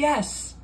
Yes.